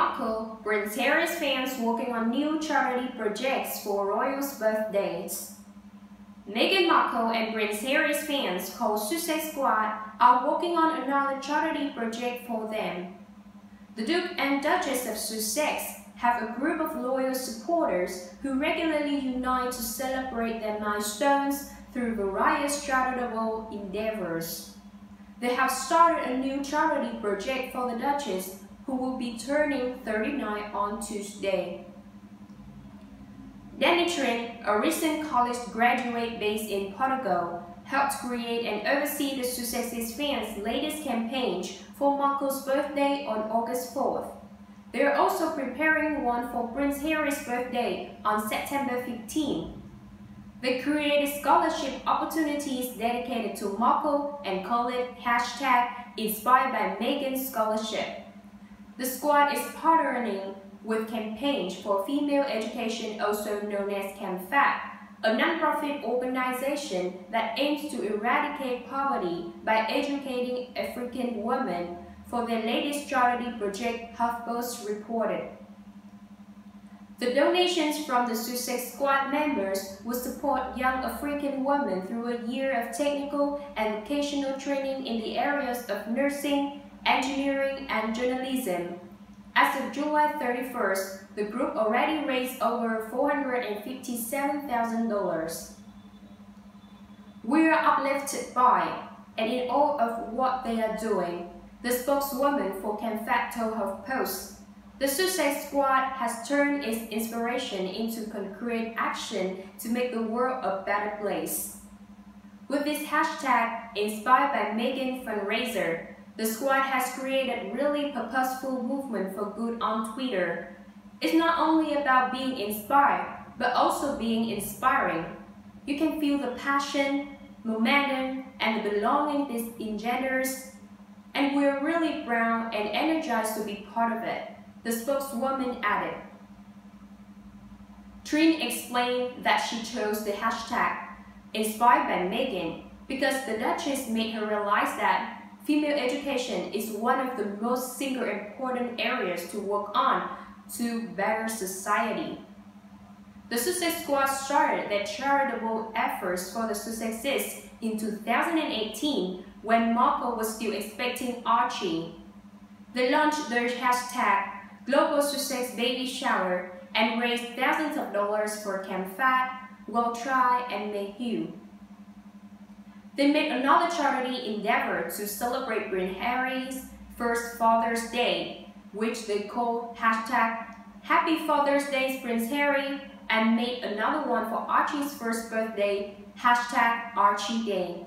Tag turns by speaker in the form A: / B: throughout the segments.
A: Markle, Prince Harry's fans working on new charity projects for royals' birthdays. Meghan Markle and Prince Harry's fans called Sussex Squad are working on another charity project for them. The Duke and Duchess of Sussex have a group of loyal supporters who regularly unite to celebrate their milestones through various charitable endeavors. They have started a new charity project for the Duchess, who will be turning 39 on Tuesday. Danny Trinh, a recent college graduate based in Portugal, helped create and oversee the Sussex's fans' latest campaign for Markle's birthday on August 4th. They are also preparing one for Prince Harry's birthday on September 15th. They created scholarship opportunities dedicated to Markle and call it hashtag inspired by Meghan Scholarship. The squad is partnering with Campaign for Female Education, also known as CAMFED, a nonprofit organization that aims to eradicate poverty by educating African women for their latest charity project, HuffPost reported. The donations from the Sussex Squad members will support young African women through a year of technical and vocational training in the areas of nursing, engineering, and journalism. As of July 31st, the group already raised over $457,000. We are uplifted by and in awe of what they are doing, the spokeswoman for CAMFED told HuffPost. The Sussex Squad has turned its inspiration into concrete action to make the world a better place. With this hashtag, inspired by Meghan fundraiser, the squad has created really purposeful movement for good on Twitter. It's not only about being inspired, but also being inspiring. You can feel the passion, momentum, and the belonging this engenders, and we're really proud and energized to be part of it the spokeswoman added. Trinh explained that she chose the hashtag inspired by Meghan because the Duchess made her realize that female education is one of the most single important areas to work on to better society. The Sussex Squad started their charitable efforts for the Sussexes in 2018 when Markle was still expecting Archie. They launched their hashtag Global Sussex Baby Shower, and raised thousands of dollars for Camp Fat, CAMFED, Try, and Mayhew. They made another charity endeavor to celebrate Prince Harry's first Father's Day, which they called hashtag Happy Father's Day Prince Harry, and made another one for Archie's first birthday, hashtag Archie Day.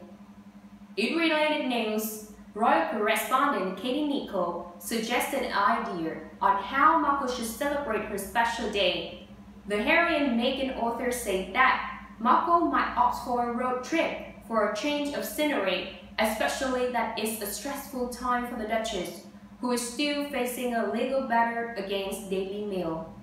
A: In related news, Royal correspondent Katie Nicholl suggested an idea on how Markle should celebrate her special day. The Harry and Meghan author say that Markle might opt for a road trip for a change of scenery, especially that it's a stressful time for the Duchess, who is still facing a legal battle against Daily Mail.